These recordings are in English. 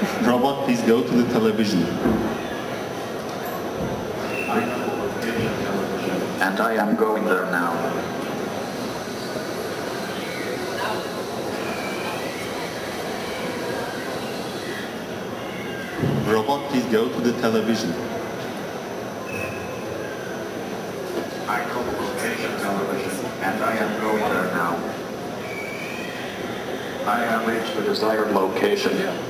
Robot, please go to the television. I call location television and I am going there now. Robot, please go to the television. I know the location television, and I am going there now. I have reached the desired location.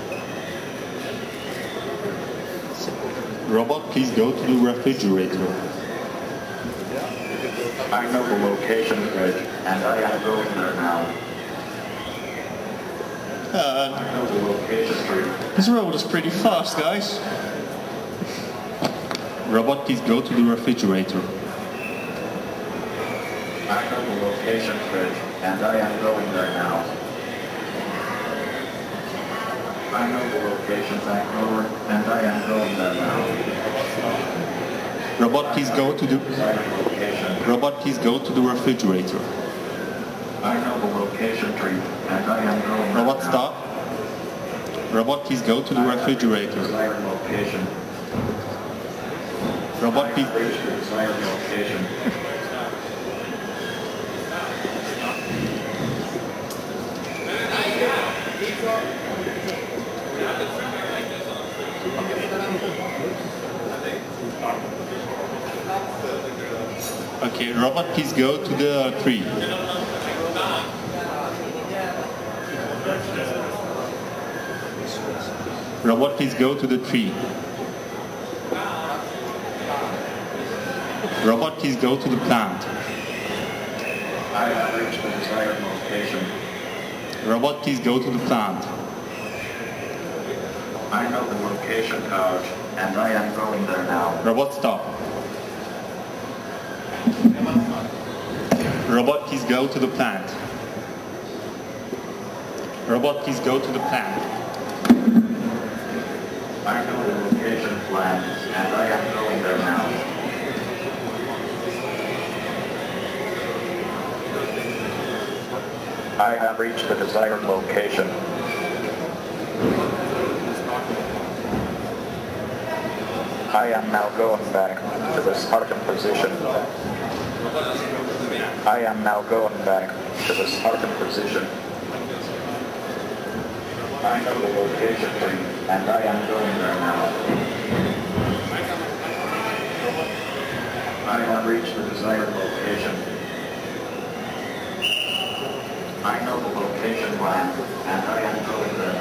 Robot, please go to the refrigerator. I know the location, Fridge, and I am going there now. Uh, I know the location, Street. this road is pretty fast, guys. Robot, please go to the refrigerator. I know the location, Fridge, and I am going there now. I know the location, Vancouver, and I am going there now. Robot, please go to the Robot, please go to the refrigerator. I know the location, Tree, and I am going Robot, stop. Robot, please go to the refrigerator. Robot, please. I have reached the desired location. Okay, Robot, please go to the tree. Robot, please go to the tree. Robot, please go to the plant. I have reached the desired location. Robot, please go to the plant. I know the location, Couch, and I am going there now. Robot, stop. Robot, please go to the plant. Robot, please go to the plant. I know the location plan, and I am going there now. I have reached the desired location. I am now going back to the starting position. I am now going back to the starting position. I know the location, and I am going there now. I have reached the desired location. I know the location plan, and I am going there